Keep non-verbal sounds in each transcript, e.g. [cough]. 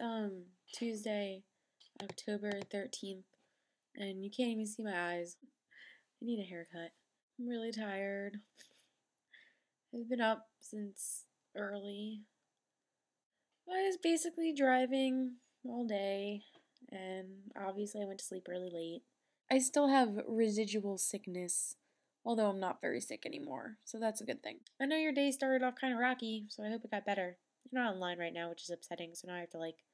Um, Tuesday, October 13th, and you can't even see my eyes. I need a haircut. I'm really tired. I've been up since early. I was basically driving all day, and obviously I went to sleep really late. I still have residual sickness, although I'm not very sick anymore, so that's a good thing. I know your day started off kind of rocky, so I hope it got better. You're not online right now, which is upsetting, so now I have to like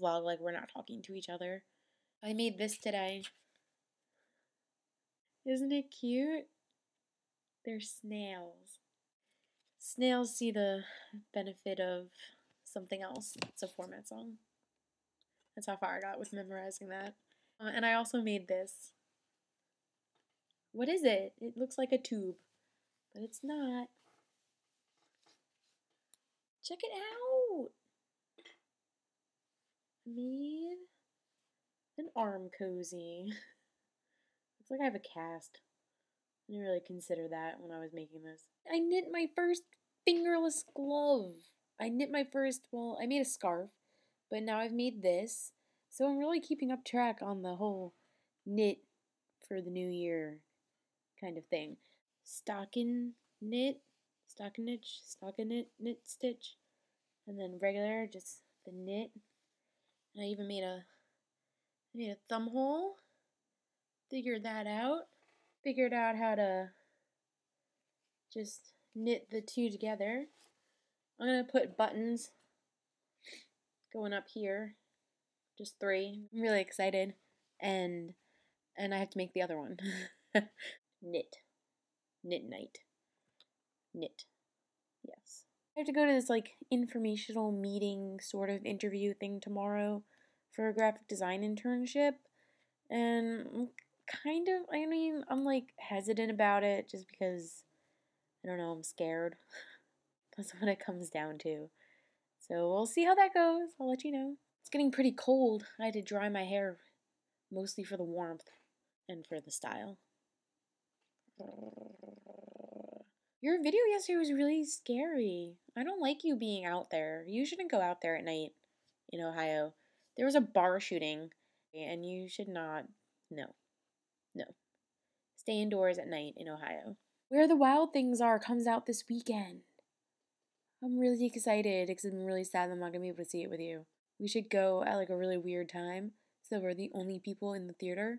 vlog like we're not talking to each other. I made this today. Isn't it cute? They're snails. Snails see the benefit of something else. It's a format song. That's how far I got with memorizing that. Uh, and I also made this. What is it? It looks like a tube, but it's not. Check it out! I made an arm cozy. [laughs] Looks like I have a cast. I didn't really consider that when I was making this. I knit my first fingerless glove. I knit my first, well, I made a scarf, but now I've made this. So I'm really keeping up track on the whole knit for the new year kind of thing. Stocking knit, stocking knit, stocking knit, knit stitch, and then regular, just the knit. And I even made a, I made a thumb hole. Figured that out. Figured out how to just knit the two together. I'm to put buttons going up here. Just three. I'm really excited. And and I have to make the other one. [laughs] Knit. Knit night. Knit. Yes. I have to go to this like informational meeting sort of interview thing tomorrow for a graphic design internship. And kind of I mean, I'm like hesitant about it just because I don't know, I'm scared. [laughs] That's what it comes down to. So we'll see how that goes. I'll let you know. It's getting pretty cold. I had to dry my hair mostly for the warmth and for the style. Your video yesterday was really scary. I don't like you being out there. You shouldn't go out there at night in Ohio. There was a bar shooting, and you should not. No. No. Stay indoors at night in Ohio. Where the Wild Things Are comes out this weekend. I'm really excited because I'm really sad I'm not gonna be able to see it with you. We should go at like a really weird time so we're the only people in the theater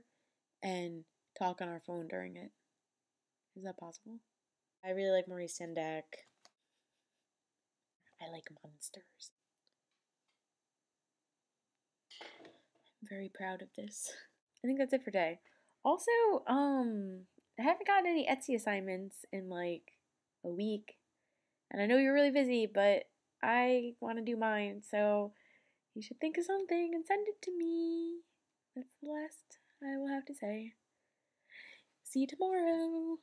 and talk on our phone during it. Is that possible? I really like Maurice Sendak. I like monsters. I'm very proud of this. I think that's it for today. Also, um, I haven't gotten any Etsy assignments in like a week. And I know you're really busy, but I want to do mine, so you should think of something and send it to me. That's the last I will have to say. See you tomorrow.